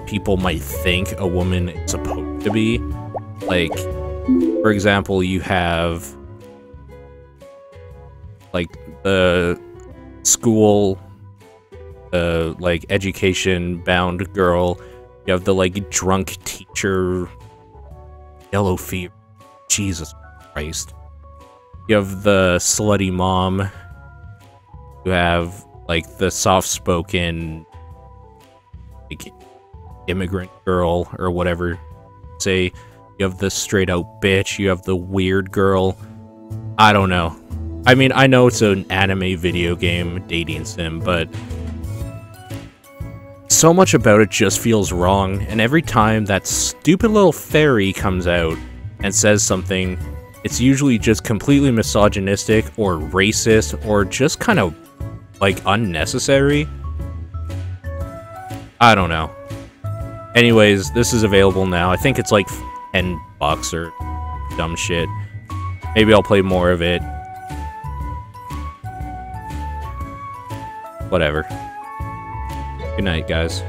people might think a woman is supposed to be. Like, for example, you have like the school, uh, like education bound girl. You have the like drunk teacher Yellow fever. Jesus Christ. You have the slutty mom. You have, like, the soft-spoken, like, immigrant girl, or whatever. Say, you have the straight-out bitch. You have the weird girl. I don't know. I mean, I know it's an anime video game dating sim, but so much about it just feels wrong, and every time that stupid little fairy comes out and says something, it's usually just completely misogynistic or racist or just kind of like unnecessary. I don't know. Anyways, this is available now. I think it's like 10 bucks or dumb shit. Maybe I'll play more of it. Whatever. Good night, guys.